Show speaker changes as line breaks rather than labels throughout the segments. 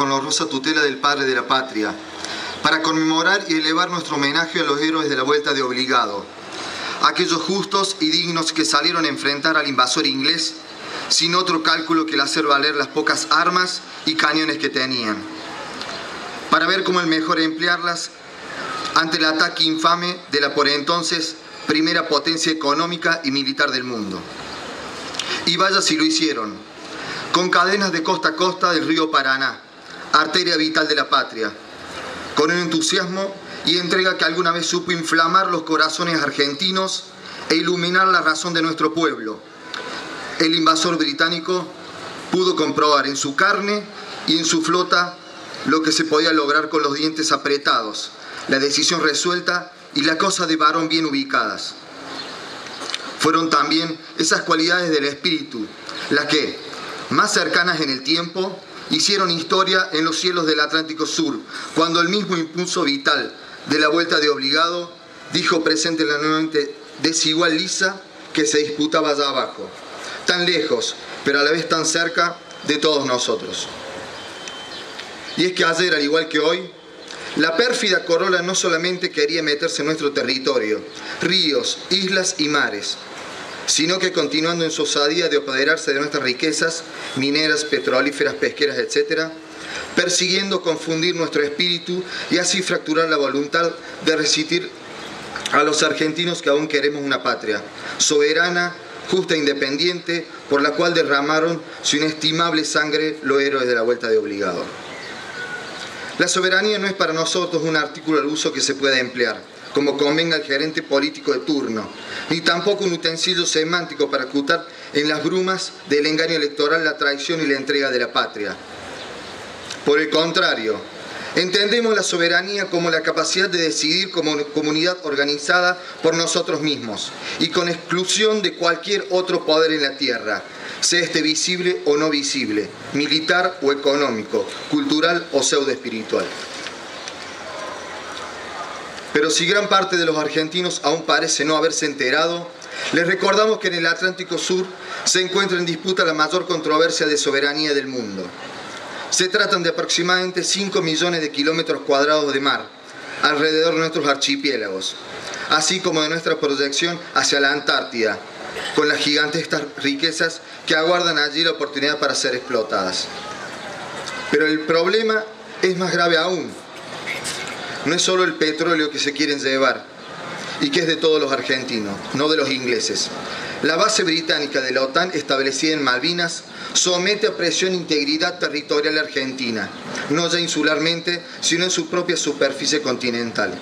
bajo la honrosa tutela del Padre de la Patria, para conmemorar y elevar nuestro homenaje a los héroes de la Vuelta de Obligado, aquellos justos y dignos que salieron a enfrentar al invasor inglés sin otro cálculo que el hacer valer las pocas armas y cañones que tenían, para ver cómo el mejor emplearlas ante el ataque infame de la por entonces primera potencia económica y militar del mundo. Y vaya si lo hicieron, con cadenas de costa a costa del río Paraná, arteria vital de la patria, con un entusiasmo y entrega que alguna vez supo inflamar los corazones argentinos e iluminar la razón de nuestro pueblo. El invasor británico pudo comprobar en su carne y en su flota lo que se podía lograr con los dientes apretados, la decisión resuelta y la cosa de varón bien ubicadas. Fueron también esas cualidades del espíritu las que, más cercanas en el tiempo, hicieron historia en los cielos del Atlántico Sur, cuando el mismo impulso vital de la vuelta de obligado dijo presente la nuevamente desigual lisa que se disputaba allá abajo, tan lejos, pero a la vez tan cerca de todos nosotros. Y es que ayer, al igual que hoy, la pérfida corola no solamente quería meterse en nuestro territorio, ríos, islas y mares, sino que continuando en su osadía de apoderarse de nuestras riquezas mineras, petrolíferas, pesqueras, etc., persiguiendo confundir nuestro espíritu y así fracturar la voluntad de resistir a los argentinos que aún queremos una patria soberana, justa e independiente, por la cual derramaron su inestimable sangre los héroes de la vuelta de obligado. La soberanía no es para nosotros un artículo al uso que se pueda emplear, como convenga al gerente político de turno, ni tampoco un utensilio semántico para ocultar en las brumas del engaño electoral la traición y la entrega de la patria. Por el contrario, entendemos la soberanía como la capacidad de decidir como comunidad organizada por nosotros mismos y con exclusión de cualquier otro poder en la tierra, sea este visible o no visible, militar o económico, cultural o pseudo espiritual. Pero si gran parte de los argentinos aún parece no haberse enterado, les recordamos que en el Atlántico Sur se encuentra en disputa la mayor controversia de soberanía del mundo. Se tratan de aproximadamente 5 millones de kilómetros cuadrados de mar alrededor de nuestros archipiélagos, así como de nuestra proyección hacia la Antártida, con las gigantescas riquezas que aguardan allí la oportunidad para ser explotadas. Pero el problema es más grave aún. No es solo el petróleo que se quieren llevar y que es de todos los argentinos, no de los ingleses. La base británica de la OTAN, establecida en Malvinas, somete a presión integridad territorial argentina, no ya insularmente, sino en su propia superficie continental.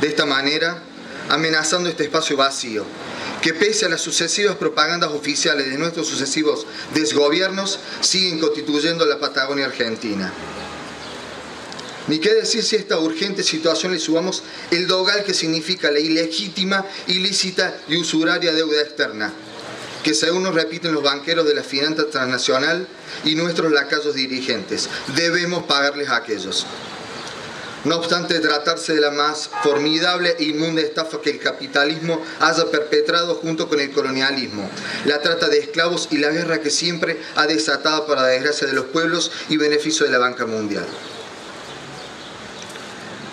De esta manera, amenazando este espacio vacío, que pese a las sucesivas propagandas oficiales de nuestros sucesivos desgobiernos, siguen constituyendo la Patagonia Argentina. Ni qué decir si esta urgente situación le subamos el dogal que significa la ilegítima, ilícita y usuraria deuda externa, que según nos repiten los banqueros de la finanza transnacional y nuestros lacayos dirigentes, debemos pagarles a aquellos. No obstante tratarse de la más formidable e inmunda estafa que el capitalismo haya perpetrado junto con el colonialismo, la trata de esclavos y la guerra que siempre ha desatado para la desgracia de los pueblos y beneficio de la banca mundial.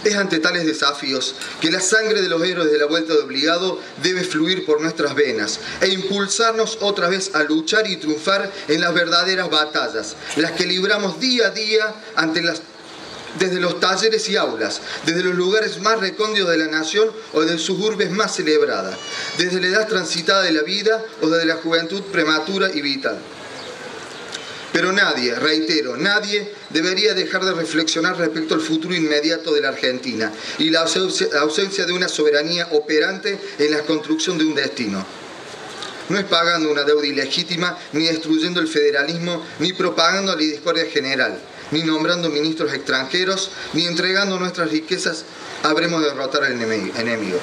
Es ante tales desafíos que la sangre de los héroes de la vuelta de obligado debe fluir por nuestras venas e impulsarnos otra vez a luchar y triunfar en las verdaderas batallas, las que libramos día a día ante las desde los talleres y aulas, desde los lugares más recónditos de la nación o de sus urbes más celebradas, desde la edad transitada de la vida o desde la juventud prematura y vital. Pero nadie, reitero, nadie debería dejar de reflexionar respecto al futuro inmediato de la Argentina y la ausencia, de una soberanía operante en la construcción de un destino. No es pagando una deuda ilegítima, ni destruyendo el federalismo, ni propagando la discordia general, ni nombrando ministros extranjeros, ni entregando nuestras riquezas, habremos de derrotar al enemigo.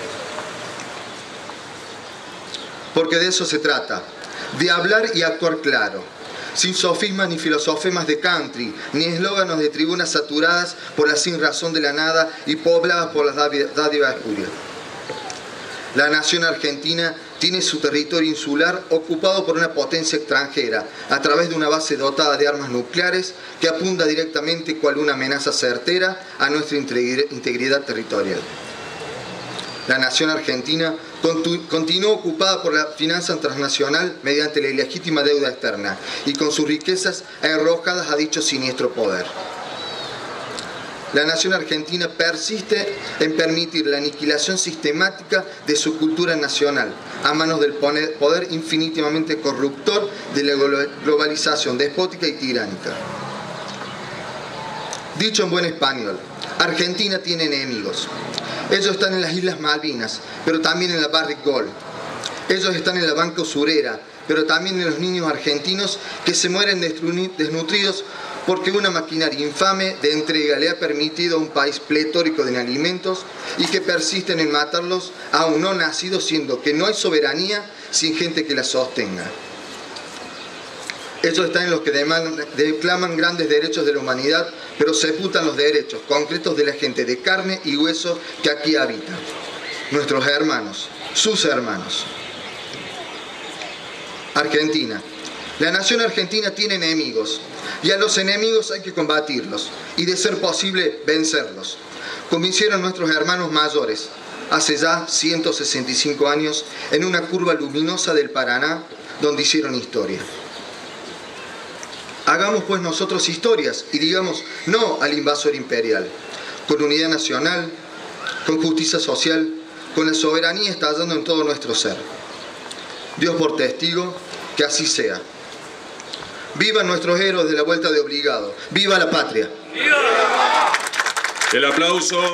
Porque de eso se trata, de hablar y actuar claro sin sofismas ni filosofemas de country, ni eslóganos de tribunas saturadas por la sin razón de la nada y pobladas por las dádivas espurias. La nación argentina tiene su territorio insular ocupado por una potencia extranjera a través de una base dotada de armas nucleares que apunta directamente cual una amenaza certera a nuestra integridad territorial. La nación argentina continúa ocupada por la finanza transnacional mediante la ilegítima deuda externa y con sus riquezas arrojadas a dicho siniestro poder. La nación argentina persiste en permitir la aniquilación sistemática de su cultura nacional a manos del poder infinitivamente corruptor de la globalización despótica y tiránica. Dicho en buen español, Argentina tiene enemigos. Ellos están en las Islas Malvinas, pero también en la Barrick Gold. Ellos están en la banca usurera, pero también en los niños argentinos que se mueren desnutridos porque una maquinaria infame de entrega le ha permitido a un país pletórico de alimentos y que persisten en matarlos aún no nacidos, siendo que no hay soberanía sin gente que la sostenga. Ellos están en los que declaman grandes derechos de la humanidad, pero sepultan los derechos concretos de la gente de carne y hueso que aquí habita. Nuestros hermanos, sus hermanos. Argentina, la nación argentina tiene enemigos y a los enemigos hay que combatirlos y de ser posible vencerlos, como hicieron nuestros hermanos mayores hace ya 165 años en una curva luminosa del Paraná donde hicieron historia. Hagamos pues nosotros historias y digamos no al invasor imperial, con unidad nacional, con justicia social, con la soberanía estallando en todo nuestro ser. Dios por testigo, que así sea. Viva nuestros héroes de la vuelta de obligado. Viva la patria.
El aplauso.